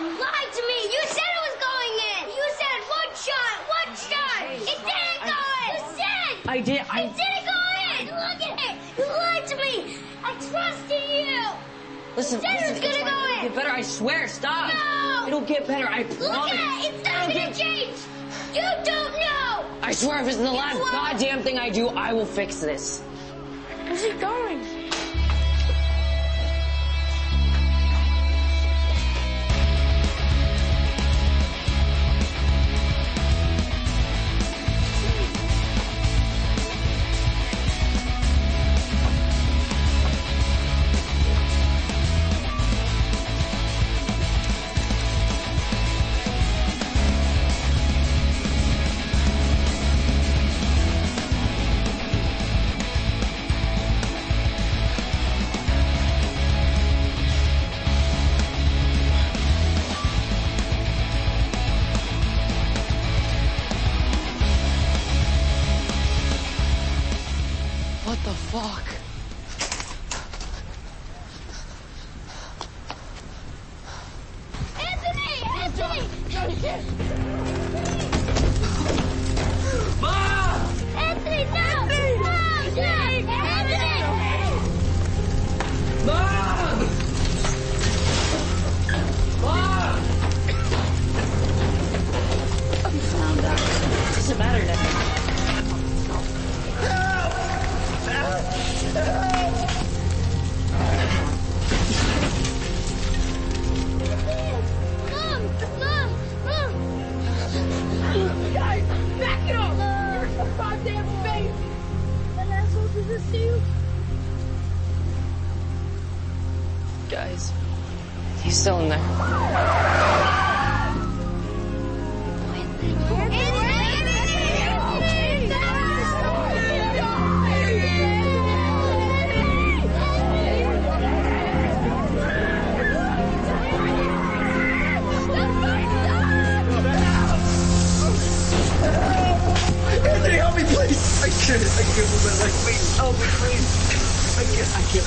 You lied to me. You said it was going in. You said one shot, one shot. It didn't go in. You said. I did. I. It didn't go in. Look at it. You lied to me. I trusted you. Listen, said listen, was gonna go gonna in. get better. I swear. Stop. No. It'll get better. I promise. Look at it. It's not gonna get- change. You don't know. I swear, if it's the last won't. goddamn thing I do, I will fix this. Where's he going? What the fuck? Anthony! Anthony! Mom! Guys, he's still in there. Anthony, help me, please. I can't. I can't move my leg. Please, help me, please. I can't. I can't.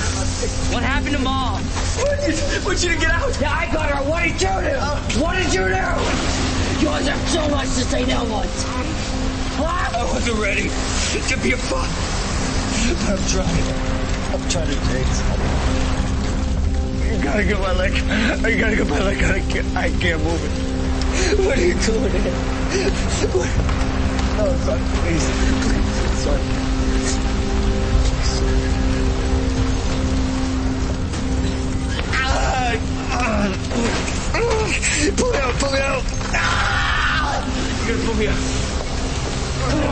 What happened to mom? I want you, want you to get out. Yeah, I got her. What did you do? What did you do? You guys have so much to say now once. I wasn't ready to be a father. I'm trying. I'm trying to change. You gotta get my leg. I gotta get my leg. I can't. I can't move it. What are you doing? What? Oh, no, son, please, Pull me out, pull me out. Ah! You gotta pull me out. Come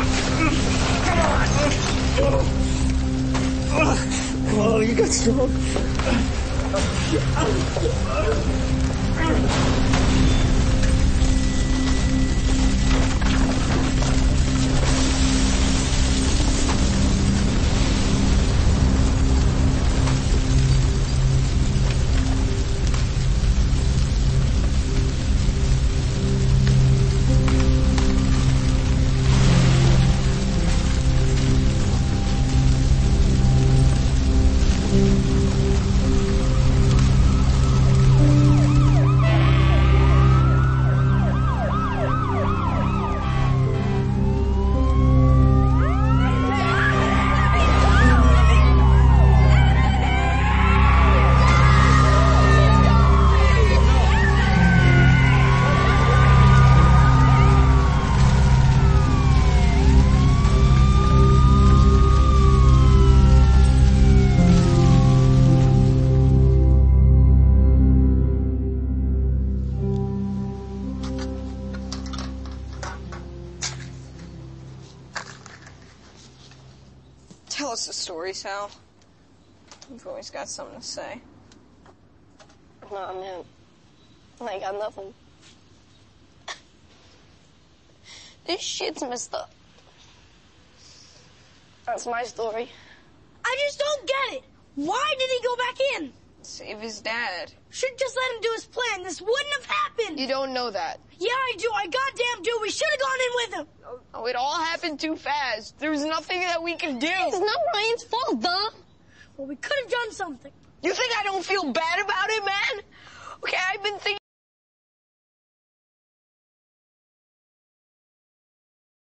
on! Oh, you got strong. Tell us the story, Sal. You've always got something to say. No, Nah, man. I got nothing. this shit's messed up. That's my story. I just don't get it. Why did he go back in? Save his dad. Should just let him do his plan. This wouldn't have happened. You don't know that. Yeah, I do. I goddamn do. We should have gone in with him. Oh, it all happened too fast. There was nothing that we could do. It's not Ryan's fault, duh. Well, we could have done something. You think I don't feel bad about it, man? Okay, I've been thinking.